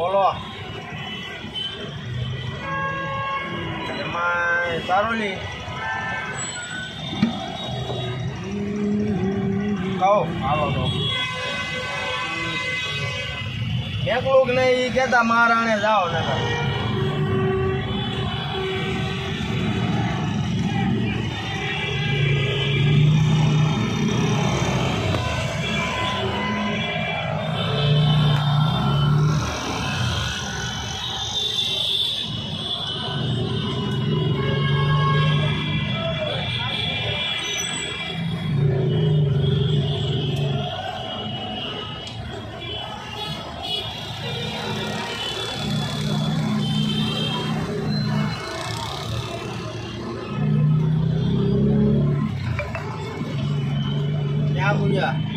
બોલો. એમાં સારોલી કહો. આવો કહો. એકલું નહીં કહેતા મહારાણે જાઓ ને Kamu.